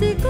sicuro.